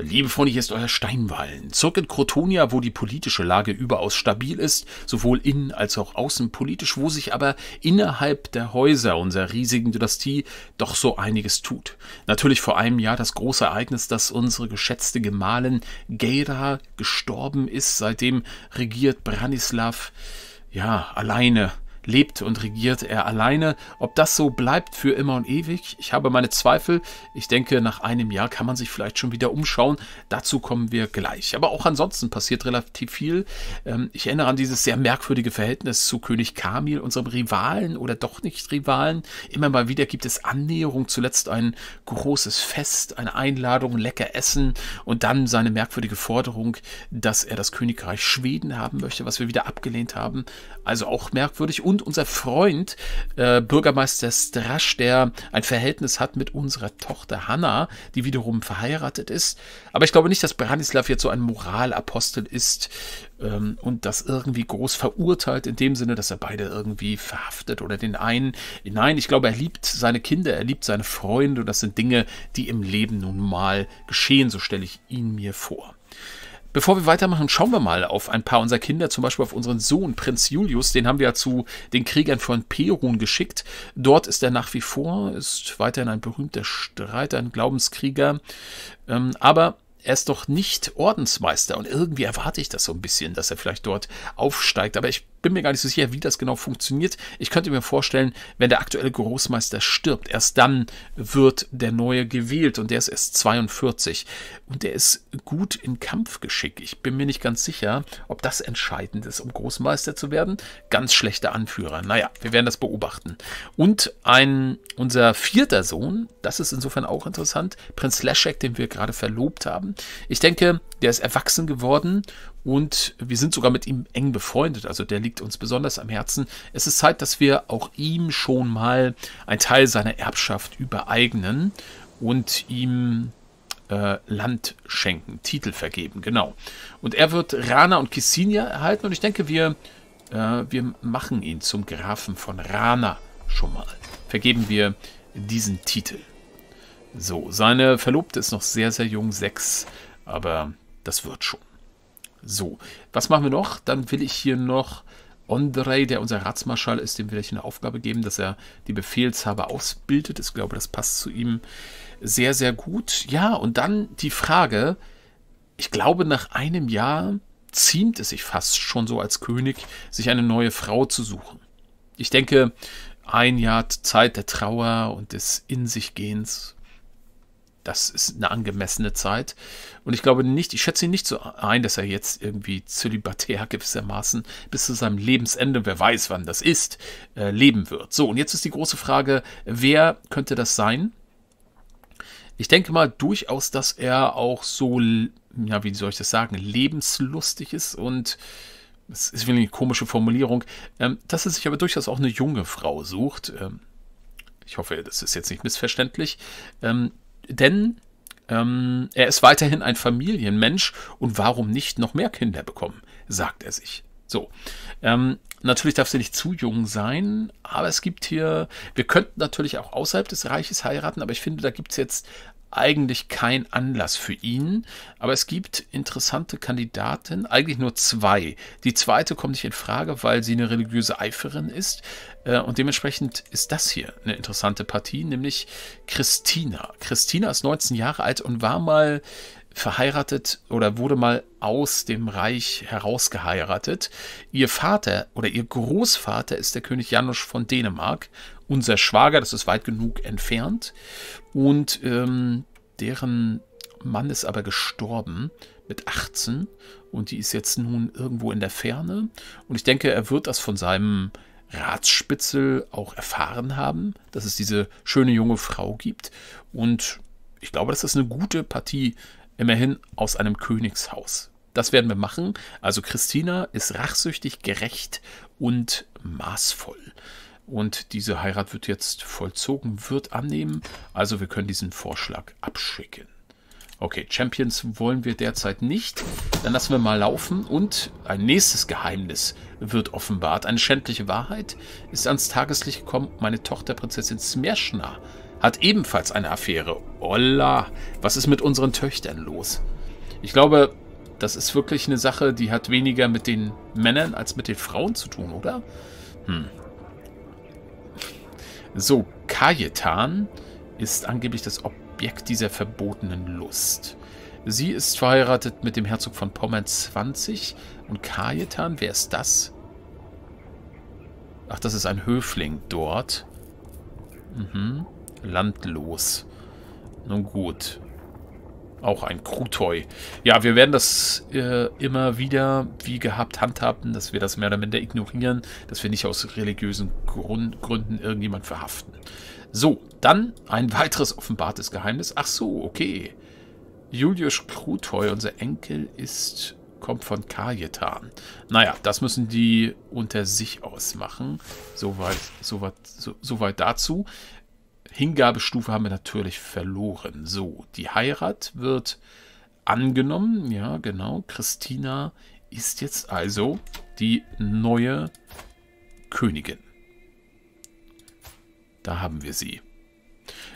Liebe Freunde, hier ist euer Steinwallen. Zurück in Krotonia, wo die politische Lage überaus stabil ist, sowohl innen als auch außenpolitisch, wo sich aber innerhalb der Häuser unserer riesigen Dynastie doch so einiges tut. Natürlich vor einem Jahr das große Ereignis, dass unsere geschätzte Gemahlin Geira gestorben ist. Seitdem regiert Branislav, ja, alleine lebt und regiert er alleine. Ob das so bleibt für immer und ewig, ich habe meine Zweifel. Ich denke, nach einem Jahr kann man sich vielleicht schon wieder umschauen. Dazu kommen wir gleich. Aber auch ansonsten passiert relativ viel. Ähm, ich erinnere an dieses sehr merkwürdige Verhältnis zu König Kamil, unserem Rivalen oder doch nicht Rivalen. Immer mal wieder gibt es Annäherung, zuletzt ein großes Fest, eine Einladung, lecker Essen und dann seine merkwürdige Forderung, dass er das Königreich Schweden haben möchte, was wir wieder abgelehnt haben. Also auch merkwürdig. Und und unser Freund äh, Bürgermeister Strasch, der ein Verhältnis hat mit unserer Tochter Hanna, die wiederum verheiratet ist. Aber ich glaube nicht, dass Branislav jetzt so ein Moralapostel ist ähm, und das irgendwie groß verurteilt, in dem Sinne, dass er beide irgendwie verhaftet oder den einen. Nein, ich glaube, er liebt seine Kinder, er liebt seine Freunde und das sind Dinge, die im Leben nun mal geschehen, so stelle ich ihn mir vor. Bevor wir weitermachen, schauen wir mal auf ein paar unserer Kinder, zum Beispiel auf unseren Sohn, Prinz Julius. Den haben wir ja zu den Kriegern von Perun geschickt. Dort ist er nach wie vor, ist weiterhin ein berühmter Streiter, ein Glaubenskrieger. Ähm, aber er ist doch nicht Ordensmeister und irgendwie erwarte ich das so ein bisschen, dass er vielleicht dort aufsteigt. Aber ich bin mir gar nicht so sicher, wie das genau funktioniert. Ich könnte mir vorstellen, wenn der aktuelle Großmeister stirbt, erst dann wird der neue gewählt und der ist erst 42 und der ist gut in Kampfgeschick. Ich bin mir nicht ganz sicher, ob das entscheidend ist, um Großmeister zu werden. Ganz schlechter Anführer. Naja, wir werden das beobachten. Und ein, unser vierter Sohn, das ist insofern auch interessant, Prinz Leszek, den wir gerade verlobt haben. Ich denke, der ist erwachsen geworden und wir sind sogar mit ihm eng befreundet. Also der liegt uns besonders am Herzen. Es ist Zeit, dass wir auch ihm schon mal einen Teil seiner Erbschaft übereignen und ihm äh, Land schenken, Titel vergeben, genau. Und er wird Rana und Kissinia erhalten und ich denke, wir, äh, wir machen ihn zum Grafen von Rana schon mal. Vergeben wir diesen Titel. So, seine Verlobte ist noch sehr, sehr jung, sechs, aber das wird schon. So, was machen wir noch? Dann will ich hier noch Andrei, der unser Ratsmarschall ist, dem will ich eine Aufgabe geben, dass er die Befehlshaber ausbildet. Ich glaube, das passt zu ihm sehr, sehr gut. Ja, und dann die Frage, ich glaube, nach einem Jahr ziemt es sich fast schon so als König, sich eine neue Frau zu suchen. Ich denke, ein Jahr Zeit der Trauer und des In sich Gehens das ist eine angemessene Zeit. Und ich glaube nicht, ich schätze ihn nicht so ein, dass er jetzt irgendwie zölibatär gewissermaßen bis zu seinem Lebensende, wer weiß wann das ist, äh, leben wird. So, und jetzt ist die große Frage, wer könnte das sein? Ich denke mal durchaus, dass er auch so, ja, wie soll ich das sagen, lebenslustig ist und das ist eine komische Formulierung, ähm, dass er sich aber durchaus auch eine junge Frau sucht. Ähm, ich hoffe, das ist jetzt nicht missverständlich. Ähm, denn ähm, er ist weiterhin ein Familienmensch und warum nicht noch mehr Kinder bekommen, sagt er sich. So, ähm, natürlich darf sie nicht zu jung sein, aber es gibt hier, wir könnten natürlich auch außerhalb des Reiches heiraten, aber ich finde, da gibt es jetzt eigentlich kein Anlass für ihn, aber es gibt interessante Kandidaten, eigentlich nur zwei. Die zweite kommt nicht in Frage, weil sie eine religiöse Eiferin ist äh, und dementsprechend ist das hier eine interessante Partie, nämlich Christina. Christina ist 19 Jahre alt und war mal verheiratet oder wurde mal aus dem Reich herausgeheiratet. Ihr Vater oder ihr Großvater ist der König Janusz von Dänemark, unser Schwager, das ist weit genug entfernt. Und ähm, deren Mann ist aber gestorben mit 18 und die ist jetzt nun irgendwo in der Ferne. Und ich denke, er wird das von seinem Ratsspitzel auch erfahren haben, dass es diese schöne junge Frau gibt. Und ich glaube, das ist eine gute Partie Immerhin aus einem Königshaus. Das werden wir machen. Also Christina ist rachsüchtig, gerecht und maßvoll. Und diese Heirat wird jetzt vollzogen, wird annehmen. Also wir können diesen Vorschlag abschicken. Okay, Champions wollen wir derzeit nicht. Dann lassen wir mal laufen. Und ein nächstes Geheimnis wird offenbart. Eine schändliche Wahrheit ist ans Tageslicht gekommen. Meine Tochter, Prinzessin Smerschna, hat ebenfalls eine Affäre. Olla, was ist mit unseren Töchtern los? Ich glaube, das ist wirklich eine Sache, die hat weniger mit den Männern als mit den Frauen zu tun, oder? Hm. So, Kajetan ist angeblich das Objekt dieser verbotenen Lust. Sie ist verheiratet mit dem Herzog von Pommern 20 und Kajetan, wer ist das? Ach, das ist ein Höfling dort. Mhm. Landlos. Nun gut. Auch ein Krutoi. Ja, wir werden das äh, immer wieder wie gehabt handhaben, dass wir das mehr oder minder ignorieren, dass wir nicht aus religiösen Grund, Gründen irgendjemand verhaften. So, dann ein weiteres offenbartes Geheimnis. Ach so, okay. Julius Krutoi, unser Enkel, ist kommt von Kajetan. Naja, das müssen die unter sich ausmachen. Soweit, soweit, so, soweit dazu. Hingabestufe haben wir natürlich verloren. So, die Heirat wird angenommen. Ja, genau. Christina ist jetzt also die neue Königin. Da haben wir sie.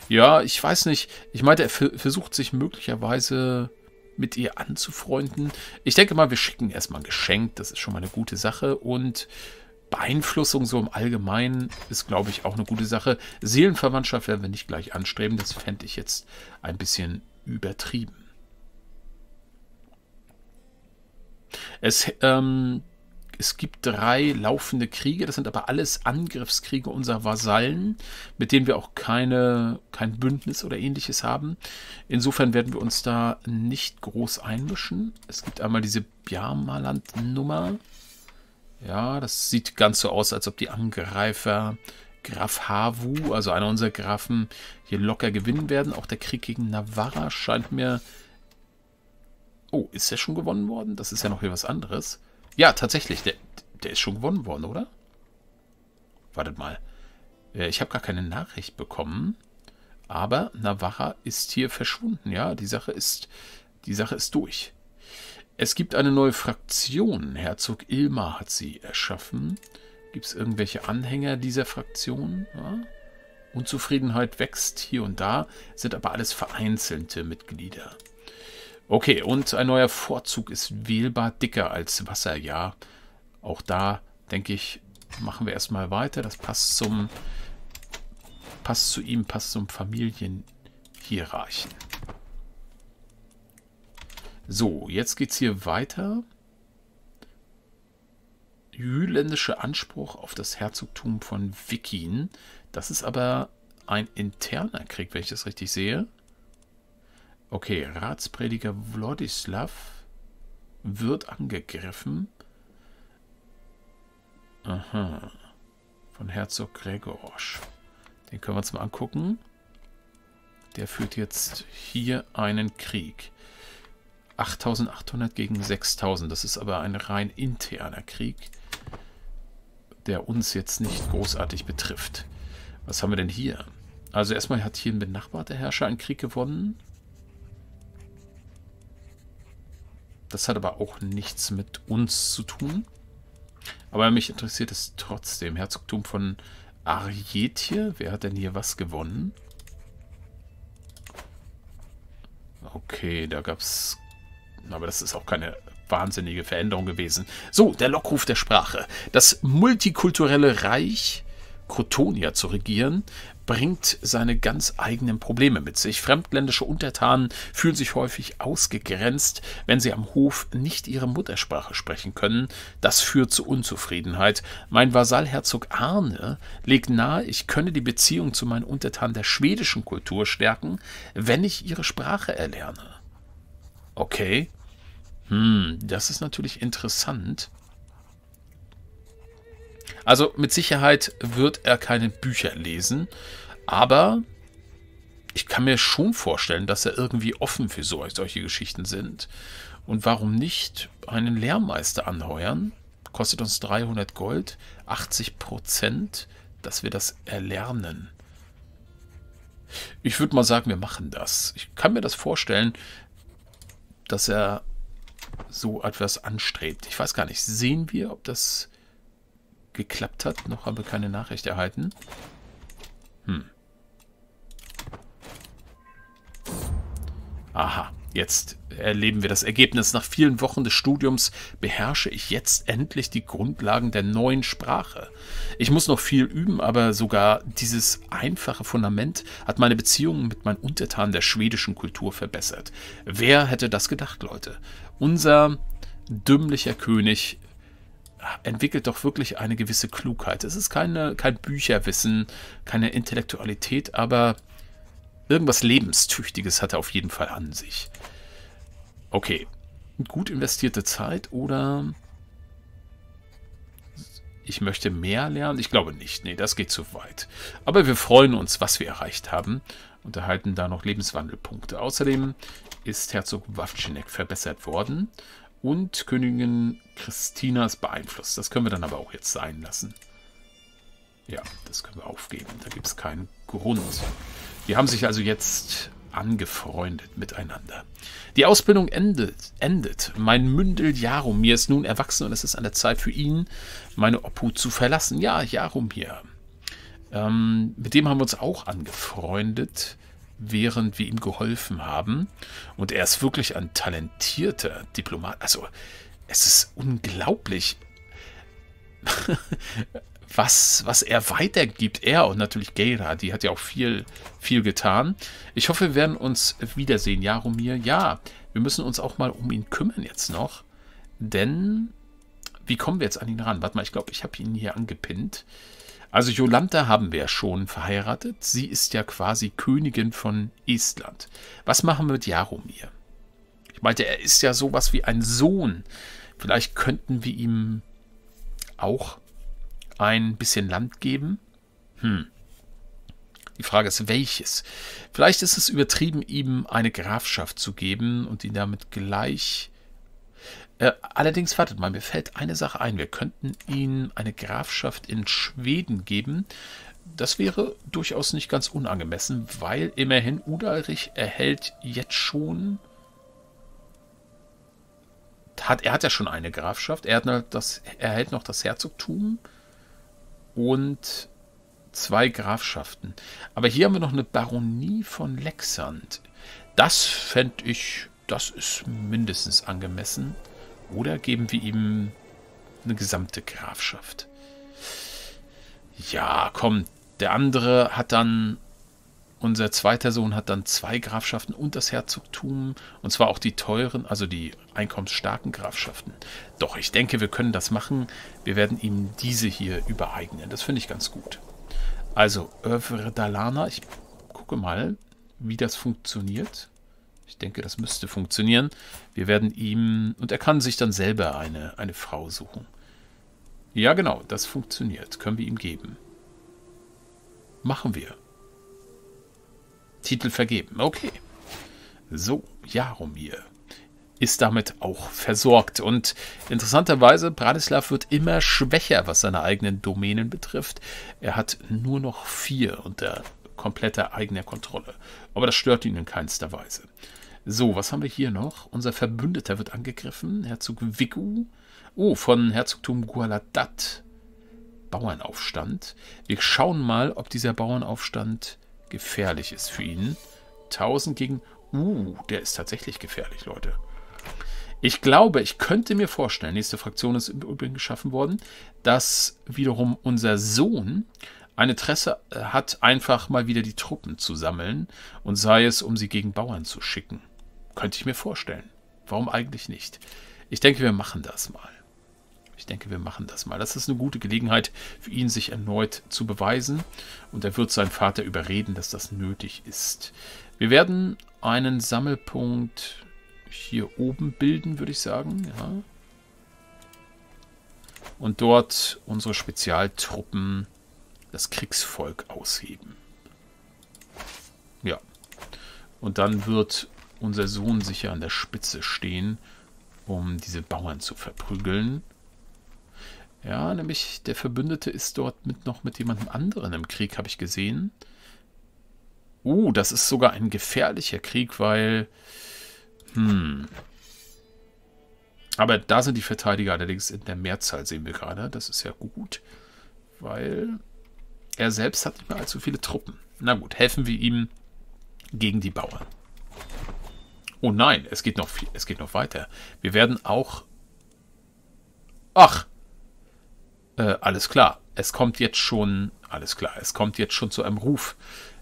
Ja, ich weiß nicht. Ich meinte, er versucht sich möglicherweise mit ihr anzufreunden. Ich denke mal, wir schicken erstmal ein Geschenk. Das ist schon mal eine gute Sache. Und Beeinflussung so im Allgemeinen ist, glaube ich, auch eine gute Sache. Seelenverwandtschaft werden wir nicht gleich anstreben. Das fände ich jetzt ein bisschen übertrieben. Es, ähm, es gibt drei laufende Kriege, das sind aber alles Angriffskriege unserer Vasallen, mit denen wir auch keine, kein Bündnis oder ähnliches haben. Insofern werden wir uns da nicht groß einmischen. Es gibt einmal diese Bjarmaland-Nummer. Ja, das sieht ganz so aus, als ob die Angreifer Graf Havu, also einer unserer Grafen, hier locker gewinnen werden. Auch der Krieg gegen Navarra scheint mir... Oh, ist der schon gewonnen worden? Das ist ja noch hier was anderes. Ja, tatsächlich, der, der ist schon gewonnen worden, oder? Wartet mal. Äh, ich habe gar keine Nachricht bekommen. Aber Navarra ist hier verschwunden. Ja, die Sache ist, die Sache ist durch. Es gibt eine neue Fraktion. Herzog Ilmar hat sie erschaffen. Gibt es irgendwelche Anhänger dieser Fraktion? Ja? Unzufriedenheit wächst hier und da, sind aber alles vereinzelte Mitglieder. Okay, und ein neuer Vorzug ist wählbar dicker als Wasser. Ja, auch da, denke ich, machen wir erstmal weiter. Das passt zum, passt zu ihm, passt zum Familienhierarchen. So, jetzt geht es hier weiter. Jüländischer Anspruch auf das Herzogtum von Wikin. Das ist aber ein interner Krieg, wenn ich das richtig sehe. Okay, Ratsprediger Wladislav wird angegriffen. Aha. Von Herzog Gregorsch. Den können wir uns mal angucken. Der führt jetzt hier einen Krieg. 8800 gegen 6000. Das ist aber ein rein interner Krieg, der uns jetzt nicht großartig betrifft. Was haben wir denn hier? Also erstmal hat hier ein benachbarter Herrscher einen Krieg gewonnen. Das hat aber auch nichts mit uns zu tun. Aber mich interessiert es trotzdem. Herzogtum von Arjetje. Wer hat denn hier was gewonnen? Okay, da gab es aber das ist auch keine wahnsinnige Veränderung gewesen. So, der Lockruf der Sprache. Das multikulturelle Reich Krotonia zu regieren, bringt seine ganz eigenen Probleme mit sich. Fremdländische Untertanen fühlen sich häufig ausgegrenzt, wenn sie am Hof nicht ihre Muttersprache sprechen können. Das führt zu Unzufriedenheit. Mein Vasallherzog Arne legt nahe, ich könne die Beziehung zu meinen Untertanen der schwedischen Kultur stärken, wenn ich ihre Sprache erlerne. Okay. Hm, das ist natürlich interessant. Also mit Sicherheit wird er keine Bücher lesen, aber ich kann mir schon vorstellen, dass er irgendwie offen für so, solche Geschichten sind. Und warum nicht einen Lehrmeister anheuern? Kostet uns 300 Gold, 80 Prozent, dass wir das erlernen. Ich würde mal sagen, wir machen das. Ich kann mir das vorstellen, dass er so etwas anstrebt. Ich weiß gar nicht, sehen wir, ob das geklappt hat? Noch haben wir keine Nachricht erhalten. Hm. Aha, jetzt erleben wir das Ergebnis. Nach vielen Wochen des Studiums beherrsche ich jetzt endlich die Grundlagen der neuen Sprache. Ich muss noch viel üben, aber sogar dieses einfache Fundament hat meine Beziehungen mit meinen Untertanen der schwedischen Kultur verbessert. Wer hätte das gedacht, Leute? Unser dümmlicher König entwickelt doch wirklich eine gewisse Klugheit. Es ist keine, kein Bücherwissen, keine Intellektualität, aber irgendwas Lebenstüchtiges hat er auf jeden Fall an sich. Okay, gut investierte Zeit oder ich möchte mehr lernen? Ich glaube nicht. Nee, das geht zu weit. Aber wir freuen uns, was wir erreicht haben und erhalten da noch Lebenswandelpunkte. Außerdem ist Herzog Wawczynek verbessert worden und Königin Christina ist beeinflusst. Das können wir dann aber auch jetzt sein lassen. Ja, das können wir aufgeben. Da gibt es keinen Grund. Die haben sich also jetzt angefreundet miteinander. Die Ausbildung endet. endet. Mein Mündel Jaromir ist nun erwachsen und es ist an der Zeit für ihn, meine Obhut zu verlassen. Ja, Jaromir. Ähm, mit dem haben wir uns auch angefreundet während wir ihm geholfen haben. Und er ist wirklich ein talentierter Diplomat. Also, es ist unglaublich, was, was er weitergibt. Er und natürlich Geira, die hat ja auch viel, viel getan. Ich hoffe, wir werden uns wiedersehen. Jaromir, ja, wir müssen uns auch mal um ihn kümmern jetzt noch. Denn, wie kommen wir jetzt an ihn ran? Warte mal, ich glaube, ich habe ihn hier angepinnt. Also Jolanta haben wir ja schon verheiratet. Sie ist ja quasi Königin von Estland. Was machen wir mit Jaromir? Ich meinte, er ist ja sowas wie ein Sohn. Vielleicht könnten wir ihm auch ein bisschen Land geben. Hm. Die Frage ist, welches? Vielleicht ist es übertrieben, ihm eine Grafschaft zu geben und ihn damit gleich äh, allerdings, wartet mal, mir fällt eine Sache ein. Wir könnten ihm eine Grafschaft in Schweden geben. Das wäre durchaus nicht ganz unangemessen, weil immerhin Udalrich erhält jetzt schon. Hat, er hat ja schon eine Grafschaft. Er, hat das, er erhält noch das Herzogtum und zwei Grafschaften. Aber hier haben wir noch eine Baronie von Lexand. Das fände ich, das ist mindestens angemessen. Oder geben wir ihm eine gesamte Grafschaft? Ja, komm, der andere hat dann, unser zweiter Sohn hat dann zwei Grafschaften und das Herzogtum, und zwar auch die teuren, also die einkommensstarken Grafschaften. Doch, ich denke, wir können das machen. Wir werden ihm diese hier übereignen. Das finde ich ganz gut. Also, Övre Dalana, ich gucke mal, wie das funktioniert. Ich denke, das müsste funktionieren. Wir werden ihm... Und er kann sich dann selber eine, eine Frau suchen. Ja, genau, das funktioniert. Können wir ihm geben. Machen wir. Titel vergeben. Okay. So, Jaromir ist damit auch versorgt. Und interessanterweise, Bratislav wird immer schwächer, was seine eigenen Domänen betrifft. Er hat nur noch vier unter kompletter eigener Kontrolle. Aber das stört ihn in keinster Weise. So, was haben wir hier noch? Unser Verbündeter wird angegriffen. Herzog Vigu. Oh, von Herzogtum Gualadat. Bauernaufstand. Wir schauen mal, ob dieser Bauernaufstand gefährlich ist für ihn. 1000 gegen... Uh, der ist tatsächlich gefährlich, Leute. Ich glaube, ich könnte mir vorstellen, nächste Fraktion ist im Übrigen geschaffen worden, dass wiederum unser Sohn ein Interesse äh, hat, einfach mal wieder die Truppen zu sammeln und sei es, um sie gegen Bauern zu schicken. Könnte ich mir vorstellen. Warum eigentlich nicht? Ich denke, wir machen das mal. Ich denke, wir machen das mal. Das ist eine gute Gelegenheit für ihn, sich erneut zu beweisen. Und er wird seinen Vater überreden, dass das nötig ist. Wir werden einen Sammelpunkt hier oben bilden, würde ich sagen. Ja. Und dort unsere Spezialtruppen, das Kriegsvolk, ausheben. Ja. Und dann wird unser Sohn sicher an der Spitze stehen, um diese Bauern zu verprügeln. Ja, nämlich der Verbündete ist dort mit noch mit jemandem anderen im Krieg, habe ich gesehen. Uh, das ist sogar ein gefährlicher Krieg, weil... Hm. Aber da sind die Verteidiger allerdings in der Mehrzahl, sehen wir gerade. Das ist ja gut, weil er selbst hat nicht mehr allzu viele Truppen. Na gut, helfen wir ihm gegen die Bauern. Oh nein, es geht noch, es geht noch weiter. Wir werden auch... Ach! Äh, alles klar. Es kommt jetzt schon... Alles klar, es kommt jetzt schon zu einem Ruf.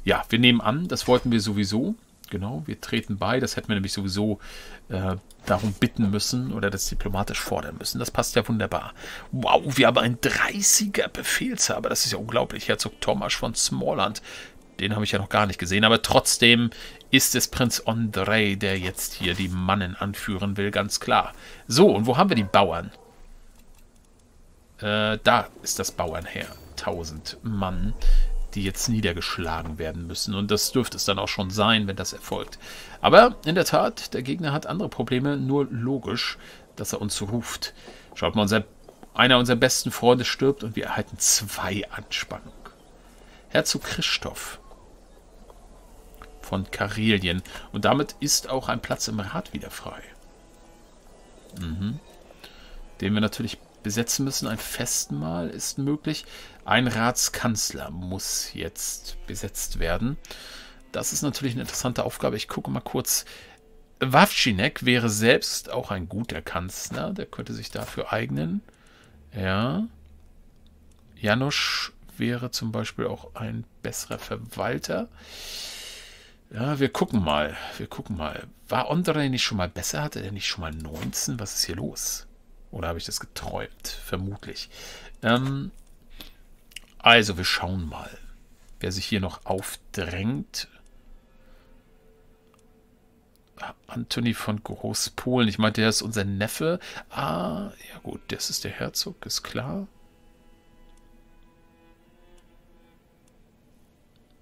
Ja, wir nehmen an, das wollten wir sowieso. Genau, wir treten bei. Das hätten wir nämlich sowieso äh, darum bitten müssen oder das diplomatisch fordern müssen. Das passt ja wunderbar. Wow, wir haben einen 30er Befehlshaber. Das ist ja unglaublich. Herzog Thomas von Smallland. Den habe ich ja noch gar nicht gesehen. Aber trotzdem ist es Prinz Andrei, der jetzt hier die Mannen anführen will, ganz klar. So, und wo haben wir die Bauern? Äh, da ist das Bauernheer. 1000 Mann die jetzt niedergeschlagen werden müssen. Und das dürfte es dann auch schon sein, wenn das erfolgt. Aber in der Tat, der Gegner hat andere Probleme, nur logisch, dass er uns ruft. Schaut mal, unser, einer unserer besten Freunde stirbt und wir erhalten zwei Anspannung. Herzog Christoph von Karelien. Und damit ist auch ein Platz im Rat wieder frei. Mhm. Den wir natürlich besetzen müssen. Ein Festmahl ist möglich. Ein Ratskanzler muss jetzt besetzt werden. Das ist natürlich eine interessante Aufgabe. Ich gucke mal kurz. Wawczynek wäre selbst auch ein guter Kanzler. Der könnte sich dafür eignen. Ja. Janusz wäre zum Beispiel auch ein besserer Verwalter. Ja, wir gucken mal. Wir gucken mal. War Ondrej nicht schon mal besser? Hatte er nicht schon mal 19? Was ist hier los? Oder habe ich das geträumt? Vermutlich. Ähm, also, wir schauen mal, wer sich hier noch aufdrängt. Anthony von Großpolen. Ich meinte, der ist unser Neffe. Ah, ja gut, das ist der Herzog, ist klar.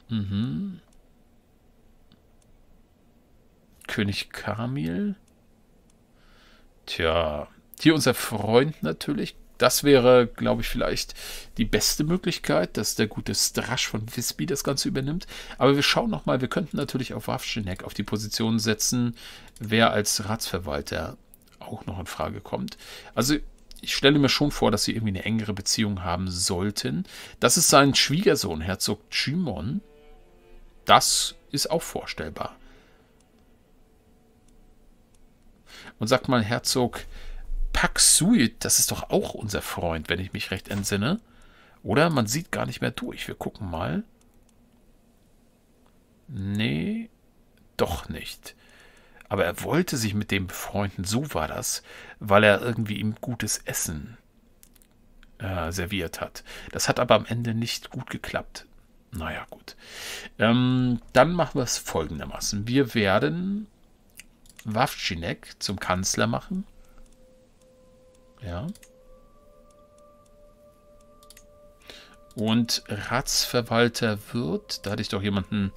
Mhm. König Kamil. Tja, hier unser Freund natürlich. Das wäre, glaube ich, vielleicht die beste Möglichkeit, dass der gute Strasch von Visby das Ganze übernimmt. Aber wir schauen nochmal, wir könnten natürlich auf Wawschenek auf die Position setzen, wer als Ratsverwalter auch noch in Frage kommt. Also ich stelle mir schon vor, dass sie irgendwie eine engere Beziehung haben sollten. Das ist sein Schwiegersohn, Herzog Chimon. Das ist auch vorstellbar. Und sagt mal, Herzog Paxuit, das ist doch auch unser Freund, wenn ich mich recht entsinne. Oder man sieht gar nicht mehr durch. Wir gucken mal. Nee, doch nicht. Aber er wollte sich mit dem befreunden, so war das, weil er irgendwie ihm gutes Essen äh, serviert hat. Das hat aber am Ende nicht gut geklappt. Naja, gut. Ähm, dann machen wir es folgendermaßen. Wir werden Wawczynek zum Kanzler machen. Ja. Und Ratsverwalter wird, da hatte ich doch jemanden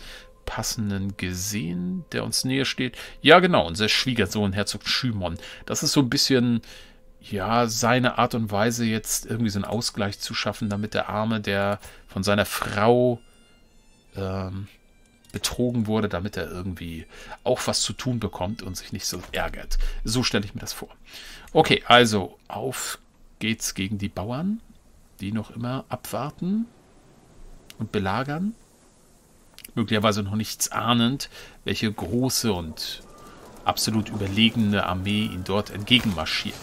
passenden gesehen, der uns näher steht. Ja, genau, unser Schwiegersohn, Herzog Schümon. Das ist so ein bisschen, ja, seine Art und Weise, jetzt irgendwie so einen Ausgleich zu schaffen, damit der Arme, der von seiner Frau ähm, betrogen wurde, damit er irgendwie auch was zu tun bekommt und sich nicht so ärgert. So stelle ich mir das vor. Okay, also auf geht's gegen die Bauern, die noch immer abwarten und belagern. Möglicherweise noch nichts ahnend, welche große und absolut überlegene Armee ihn dort entgegenmarschiert.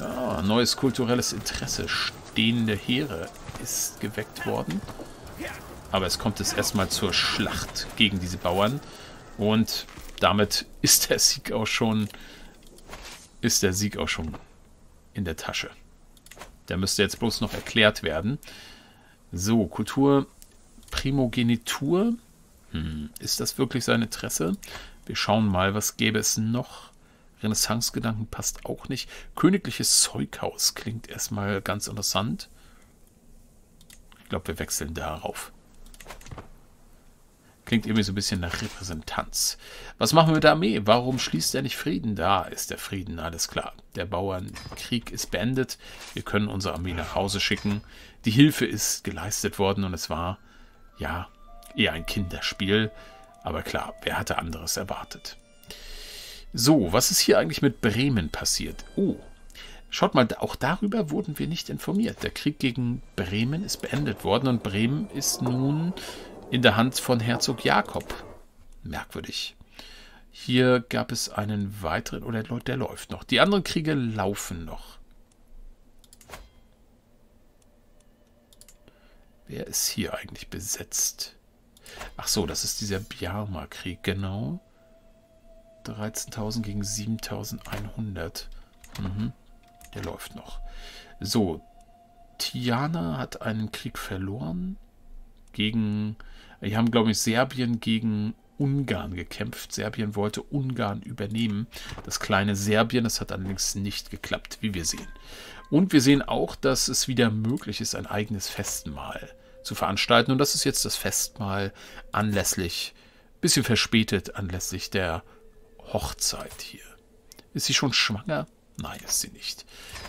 Ja, neues kulturelles Interesse stehende Heere ist geweckt worden. Aber es kommt jetzt erstmal zur Schlacht gegen diese Bauern. Und damit ist der Sieg auch schon, ist der Sieg auch schon in der Tasche. Der müsste jetzt bloß noch erklärt werden. So, Kultur Primogenitur. Hm, ist das wirklich sein Interesse? Wir schauen mal, was gäbe es noch? Renaissance-Gedanken passt auch nicht. Königliches Zeughaus klingt erstmal ganz interessant. Ich glaube, wir wechseln darauf. Klingt irgendwie so ein bisschen nach Repräsentanz. Was machen wir mit der Armee? Warum schließt er nicht Frieden? Da ist der Frieden, alles klar. Der Bauernkrieg ist beendet. Wir können unsere Armee nach Hause schicken. Die Hilfe ist geleistet worden und es war, ja, eher ein Kinderspiel. Aber klar, wer hatte anderes erwartet? So, was ist hier eigentlich mit Bremen passiert? Oh, schaut mal, auch darüber wurden wir nicht informiert. Der Krieg gegen Bremen ist beendet worden und Bremen ist nun in der Hand von Herzog Jakob. Merkwürdig. Hier gab es einen weiteren, oder der läuft noch. Die anderen Kriege laufen noch. Wer ist hier eigentlich besetzt? Ach so, das ist dieser Bjarma-Krieg, genau. 13.000 gegen 7.100. Mhm, der läuft noch. So, Tiana hat einen Krieg verloren gegen, die haben glaube ich Serbien gegen Ungarn gekämpft. Serbien wollte Ungarn übernehmen, das kleine Serbien. Das hat allerdings nicht geklappt, wie wir sehen. Und wir sehen auch, dass es wieder möglich ist, ein eigenes Festmahl zu veranstalten. Und das ist jetzt das Festmahl anlässlich, bisschen verspätet, anlässlich der Hochzeit hier. Ist sie schon schwanger? Nein, ist sie nicht.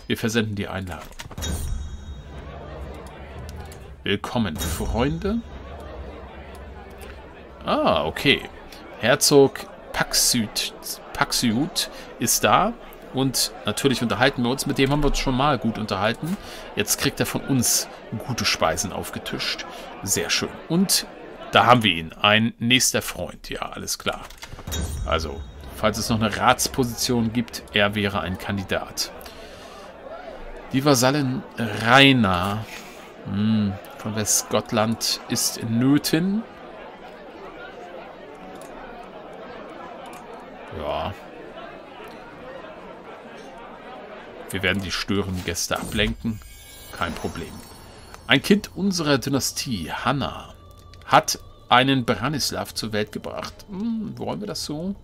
Wir versenden die Einladung. Willkommen, Freunde. Ah, okay. Herzog Paxut, Paxiut ist da. Und natürlich unterhalten wir uns. Mit dem haben wir uns schon mal gut unterhalten. Jetzt kriegt er von uns gute Speisen aufgetischt. Sehr schön. Und da haben wir ihn. Ein nächster Freund. Ja, alles klar. Also, falls es noch eine Ratsposition gibt, er wäre ein Kandidat. Die Vasallin Raina hm, von Westgotland ist in Nöten. Ja. Wir werden die störenden Gäste ablenken. Kein Problem. Ein Kind unserer Dynastie, Hanna, hat einen Branislav zur Welt gebracht. Hm, wollen wir das so?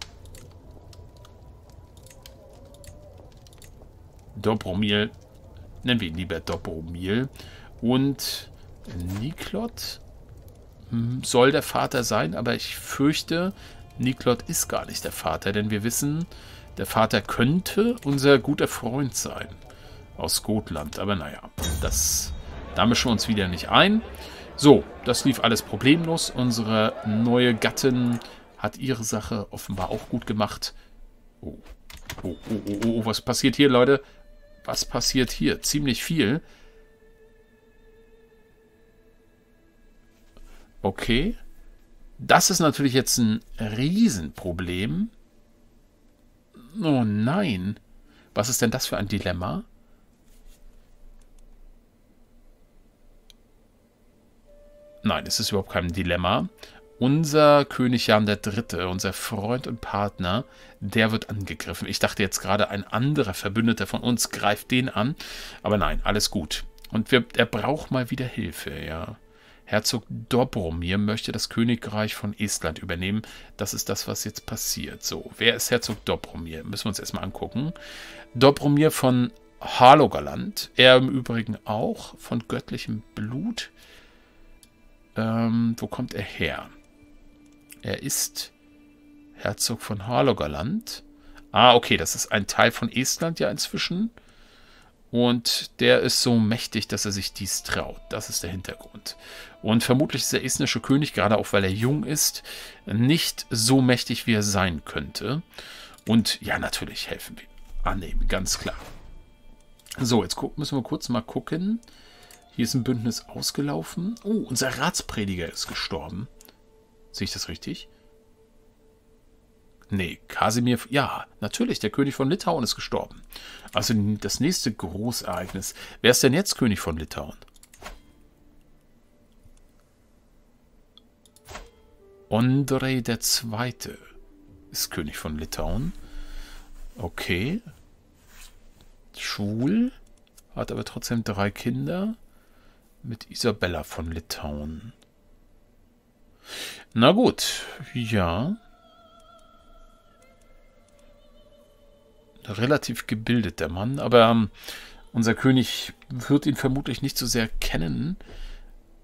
Dobromil, nennen wir ihn lieber Dobromil. Und Niklot hm, soll der Vater sein, aber ich fürchte, Niklot ist gar nicht der Vater, denn wir wissen, der Vater könnte unser guter Freund sein aus Gotland. Aber naja, das, da mischen wir uns wieder nicht ein. So, das lief alles problemlos. Unsere neue Gattin hat ihre Sache offenbar auch gut gemacht. Oh, oh, oh, oh, oh, was passiert hier, Leute? Was passiert hier? Ziemlich viel. Okay. Das ist natürlich jetzt ein Riesenproblem. Oh nein. Was ist denn das für ein Dilemma? Nein, es ist überhaupt kein Dilemma. Unser König Jan III., unser Freund und Partner, der wird angegriffen. Ich dachte jetzt gerade, ein anderer Verbündeter von uns greift den an. Aber nein, alles gut. Und wir, er braucht mal wieder Hilfe, ja. Herzog Dobromir möchte das Königreich von Estland übernehmen. Das ist das, was jetzt passiert. So, wer ist Herzog Dobromir? Müssen wir uns erstmal angucken. Dobromir von Harlogaland. Er im Übrigen auch von göttlichem Blut. Ähm, wo kommt er her? Er ist Herzog von Harlogaland. Ah, okay, das ist ein Teil von Estland ja inzwischen. Und der ist so mächtig, dass er sich dies traut. Das ist der Hintergrund. Und vermutlich ist der estnische König, gerade auch weil er jung ist, nicht so mächtig, wie er sein könnte. Und ja, natürlich helfen wir. Annehmen, ganz klar. So, jetzt müssen wir kurz mal gucken. Hier ist ein Bündnis ausgelaufen. Oh, unser Ratsprediger ist gestorben. Sehe ich das richtig? Nee, Kasimir, ja, natürlich, der König von Litauen ist gestorben. Also das nächste Großereignis. Wer ist denn jetzt König von Litauen? Ondrej II. ist König von Litauen. Okay. Schwul, hat aber trotzdem drei Kinder mit Isabella von Litauen. Na gut, ja. relativ gebildet, der Mann, aber ähm, unser König wird ihn vermutlich nicht so sehr kennen.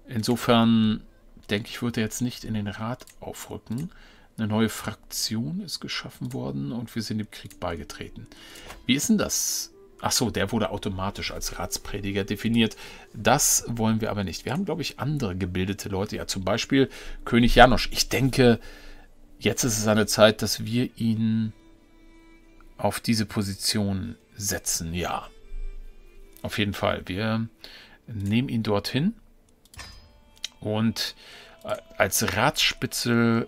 Insofern denke ich, wird er jetzt nicht in den Rat aufrücken. Eine neue Fraktion ist geschaffen worden und wir sind dem Krieg beigetreten. Wie ist denn das? Ach so, der wurde automatisch als Ratsprediger definiert. Das wollen wir aber nicht. Wir haben, glaube ich, andere gebildete Leute. Ja, zum Beispiel König Janosch. Ich denke, jetzt ist es eine Zeit, dass wir ihn auf diese Position setzen. Ja, auf jeden Fall. Wir nehmen ihn dorthin und äh, als Ratsspitzel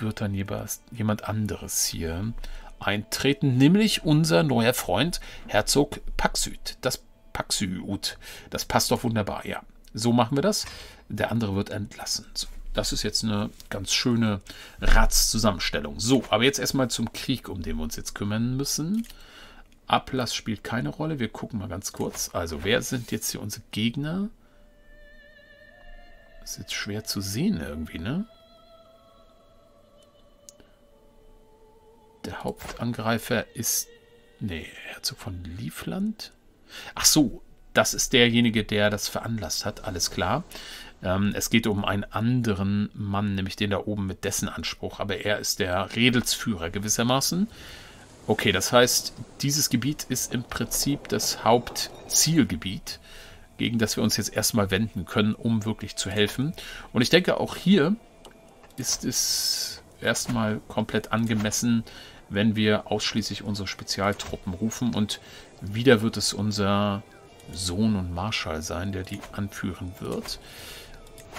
wird dann jemand anderes hier eintreten, nämlich unser neuer Freund Herzog Paxüt. Das Paxüt, das passt doch wunderbar, ja. So machen wir das. Der andere wird entlassen. So, das ist jetzt eine ganz schöne Ratszusammenstellung. So, aber jetzt erstmal zum Krieg, um den wir uns jetzt kümmern müssen. Ablass spielt keine Rolle. Wir gucken mal ganz kurz. Also, wer sind jetzt hier unsere Gegner? Ist jetzt schwer zu sehen irgendwie, ne? Der Hauptangreifer ist... Nee, Herzog von Liefland? Ach so, das ist derjenige, der das veranlasst hat, alles klar. Ähm, es geht um einen anderen Mann, nämlich den da oben mit dessen Anspruch, aber er ist der Redelsführer gewissermaßen. Okay, das heißt, dieses Gebiet ist im Prinzip das Hauptzielgebiet, gegen das wir uns jetzt erstmal wenden können, um wirklich zu helfen. Und ich denke, auch hier ist es erstmal komplett angemessen, wenn wir ausschließlich unsere Spezialtruppen rufen. Und wieder wird es unser Sohn und Marschall sein, der die anführen wird.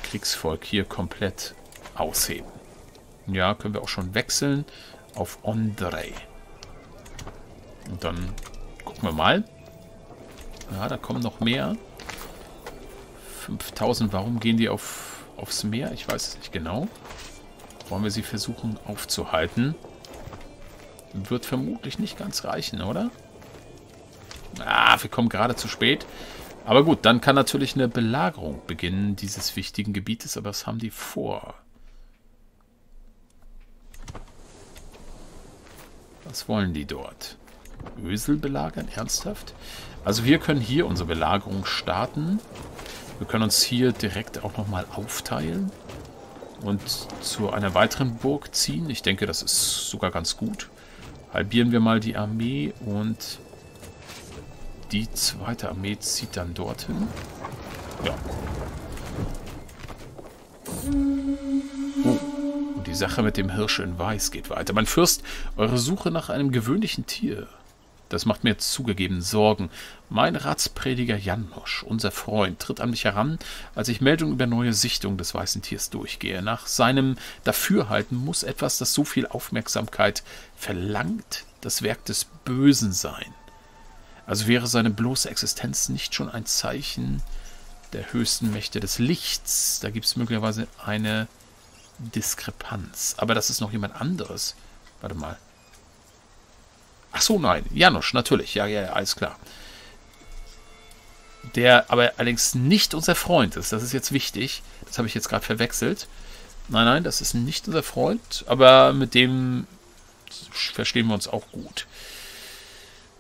Kriegsvolk hier komplett ausheben. Ja, können wir auch schon wechseln auf Andrei. Und dann gucken wir mal. Ja, da kommen noch mehr. 5000, warum gehen die auf, aufs Meer? Ich weiß es nicht genau. Wollen wir sie versuchen aufzuhalten? Wird vermutlich nicht ganz reichen, oder? Ah, wir kommen gerade zu spät. Aber gut, dann kann natürlich eine Belagerung beginnen dieses wichtigen Gebietes. Aber was haben die vor? Was wollen die dort? Ösel belagern? Ernsthaft? Also wir können hier unsere Belagerung starten. Wir können uns hier direkt auch nochmal aufteilen und zu einer weiteren Burg ziehen. Ich denke, das ist sogar ganz gut. Halbieren wir mal die Armee und die zweite Armee zieht dann dorthin. Ja. Oh. Und die Sache mit dem Hirsch in Weiß geht weiter. Mein Fürst, eure Suche nach einem gewöhnlichen Tier. Das macht mir zugegeben Sorgen. Mein Ratsprediger Janosch, unser Freund, tritt an mich heran, als ich Meldung über neue Sichtung des weißen Tiers durchgehe. Nach seinem Dafürhalten muss etwas, das so viel Aufmerksamkeit verlangt, das Werk des Bösen sein. Also wäre seine bloße Existenz nicht schon ein Zeichen der höchsten Mächte des Lichts. Da gibt es möglicherweise eine Diskrepanz. Aber das ist noch jemand anderes. Warte mal. Ach so, nein. Janusz, natürlich. Ja, ja, alles klar. Der aber allerdings nicht unser Freund ist. Das ist jetzt wichtig. Das habe ich jetzt gerade verwechselt. Nein, nein, das ist nicht unser Freund. Aber mit dem verstehen wir uns auch gut.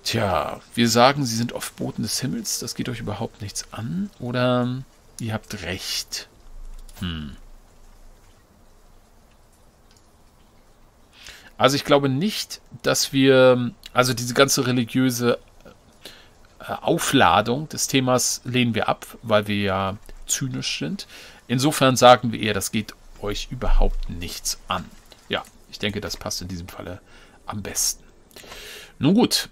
Tja, wir sagen, sie sind auf Boten des Himmels, das geht euch überhaupt nichts an. Oder ihr habt recht. Hm. Also ich glaube nicht, dass wir, also diese ganze religiöse äh, Aufladung des Themas lehnen wir ab, weil wir ja zynisch sind. Insofern sagen wir eher, das geht euch überhaupt nichts an. Ja, ich denke, das passt in diesem Falle am besten. Nun gut,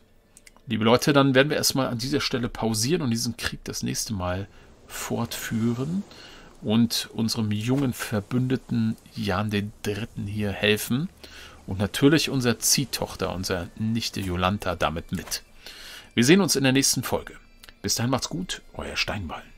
Liebe Leute, dann werden wir erstmal an dieser Stelle pausieren und diesen Krieg das nächste Mal fortführen und unserem jungen Verbündeten Jan III. hier helfen. Und natürlich unserer Ziehtochter, unserer Nichte Jolanta damit mit. Wir sehen uns in der nächsten Folge. Bis dahin macht's gut, euer Steinballen.